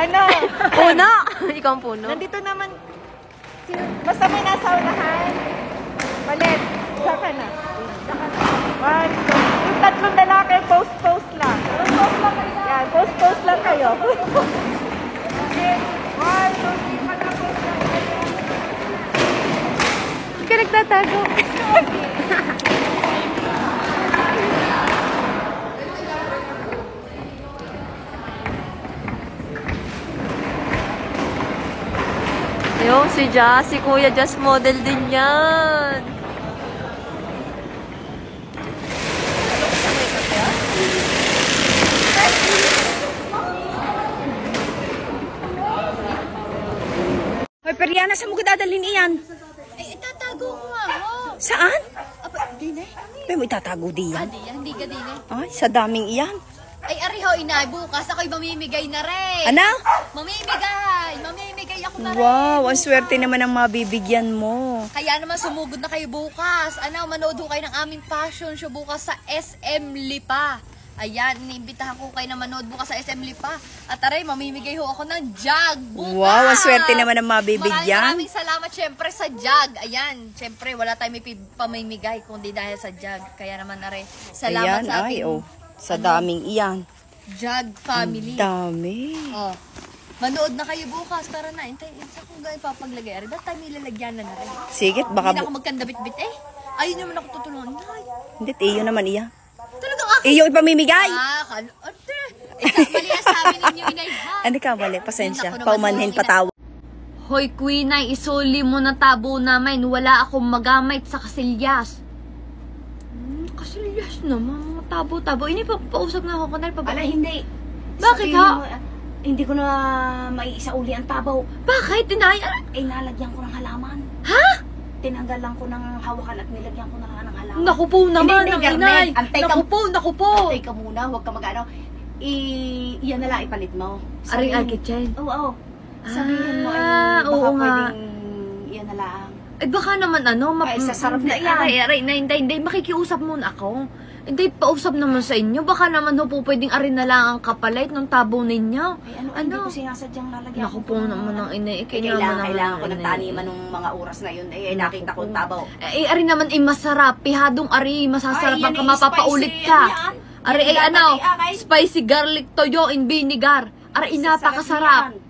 Ikaw ang puno. Nandito naman, si- basta may nasa unahan. Palit, saka na. Saka na. One, two. Yung tatlong lalaki, post-post lang. Post-post lang kayo. Yan, post-post lang kayo. One, two, three, pala post lang kayo. Hindi ka nagtatago. Yung si Jazz, si Kuya Jazz model din yan. Hoy, Periana, saan mo ka dadalhin iyan? Ay, itatago ko nga ho. Saan? Apa, di na. May mo itatago diyan. Hindi, hindi ka din eh. Ay, sa daming iyan. Ay, ari ho, inay, bukas ako'y mamimigay na rin. Ano? Mamimigay! Mamimigay. Wow, ang swerte naman ang mabibigyan mo. Kaya naman sumugod na kayo bukas. Ano, manood ho kayo ng aming fashion show bukas sa SM Lipa. Ayan, iniimbitahan ko kayo na manood bukas sa SM Lipa. At aray, mamimigay ho ako ng jug bukas. Wow, ang swerte naman ang mabibigyan. Maraming, maraming salamat syempre sa jug. Ayan, syempre wala tayong may pamimigay kundi dahil sa jug. Kaya naman aray, salamat Ayan, sa ay, ating oh. Sa daming iyan. jug family. Dami. Oh. Manood na kayo bukas. Tara na. Hintay, sa kung gano'n papaglagay. Ari, ba't tayo nilalagyan na na rin? Sige, Hindi baka... na ako magkandabit-bit eh. Ayun naman ako tutulungan. Ay, Hindi, iyo naman iyan. talagang akin. Iyo ipamimigay! Ah, kalo. Ate. Eh, sa- mali ang sabi ninyo, inay ha. Ano ka, mali, pasensya. Ako Paumanhin patawa. Hoy, Queen ay isuli mo na tabo namin. Wala akong magamit sa kasilyas. Hmm, kasilyas naman. Mga tabo-tabo. Ini pa pausap na ako kanal pa ba? Ala, hindi. Bakit, ha? Ah, hindi ko na may isauli ang tabaw. Bakit? Tinay? Eh, nalagyan ko ng halaman. Ha? Tinanggalan ko ng hawakan at nilagyan ko na lang ng halaman. Naku po naman Hindi, ang hindi, Garnet. inay. Antay Naku po, naku po. Patay ka muna, huwag ka mag-ano. I, iyan na lang ipalit mo. Aring ang kitchen. Oo, oo. Sabihin mo ay Ah, baka oo nga. pwedeng iyan na lang. Eh baka naman ano, map- Ay, sasarap na yan. Aray, aray, na, hindi, hindi, makikiusap muna ako. Hindi, pausap naman sa inyo. Baka naman ho po pwedeng arin na lang ang kapalit ng tabo ninyo. Ay, ano, hindi ko sinasadyang lalagyan. Naku po naman ang ina. Eh, Eh, kailangan, naman kailangan ang ko ng taniman eh. nung mga oras na yun. Eh, nakita ko tabaw. Eh, ari naman eh, masarap. Pihadong ari, masasarap Ay, ang eh, mapapaulit ka. ano? Ari Yan ay dapat ano, spicy garlic toyo in vinegar. Ari, Sarap napakasarap. yan.